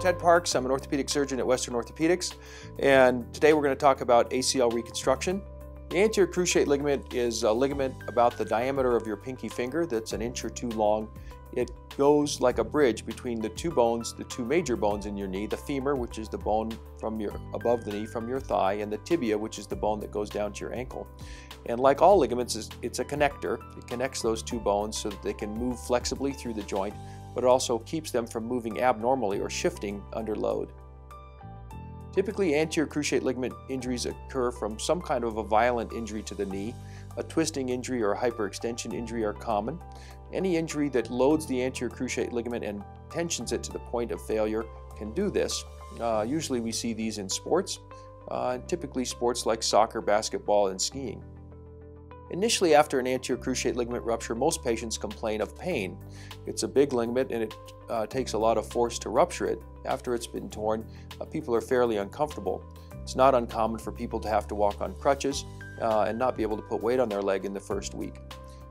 Ted Parks. I'm an orthopedic surgeon at Western Orthopaedics, and today we're going to talk about ACL reconstruction. The anterior cruciate ligament is a ligament about the diameter of your pinky finger that's an inch or two long. It goes like a bridge between the two bones, the two major bones in your knee, the femur, which is the bone from your above the knee from your thigh, and the tibia, which is the bone that goes down to your ankle. And like all ligaments, it's a connector. It connects those two bones so that they can move flexibly through the joint, but also keeps them from moving abnormally or shifting under load. Typically, anterior cruciate ligament injuries occur from some kind of a violent injury to the knee. A twisting injury or hyperextension injury are common. Any injury that loads the anterior cruciate ligament and tensions it to the point of failure can do this. Uh, usually we see these in sports, uh, typically sports like soccer, basketball, and skiing. Initially, after an anterior cruciate ligament rupture, most patients complain of pain. It's a big ligament and it uh, takes a lot of force to rupture it. After it's been torn, uh, people are fairly uncomfortable. It's not uncommon for people to have to walk on crutches uh, and not be able to put weight on their leg in the first week.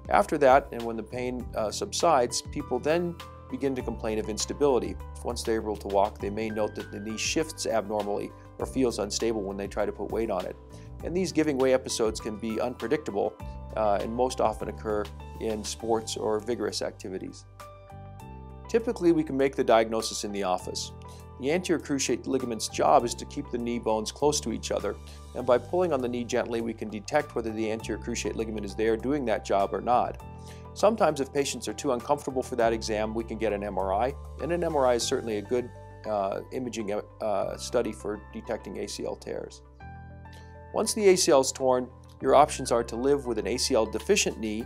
After that, and when the pain uh, subsides, people then begin to complain of instability. Once they're able to walk, they may note that the knee shifts abnormally or feels unstable when they try to put weight on it. And these giving way episodes can be unpredictable uh, and most often occur in sports or vigorous activities. Typically, we can make the diagnosis in the office. The anterior cruciate ligament's job is to keep the knee bones close to each other, and by pulling on the knee gently, we can detect whether the anterior cruciate ligament is there doing that job or not. Sometimes, if patients are too uncomfortable for that exam, we can get an MRI, and an MRI is certainly a good uh, imaging uh, study for detecting ACL tears. Once the ACL is torn, your options are to live with an ACL deficient knee,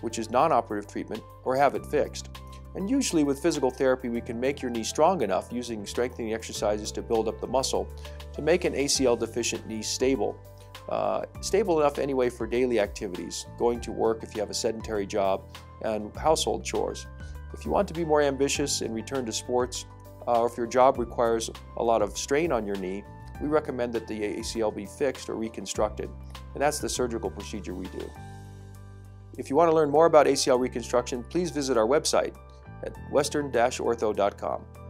which is non-operative treatment, or have it fixed. And usually with physical therapy, we can make your knee strong enough using strengthening exercises to build up the muscle to make an ACL deficient knee stable. Uh, stable enough anyway for daily activities, going to work if you have a sedentary job, and household chores. If you want to be more ambitious and return to sports, uh, or if your job requires a lot of strain on your knee, we recommend that the ACL be fixed or reconstructed, and that's the surgical procedure we do. If you want to learn more about ACL reconstruction, please visit our website at western-ortho.com.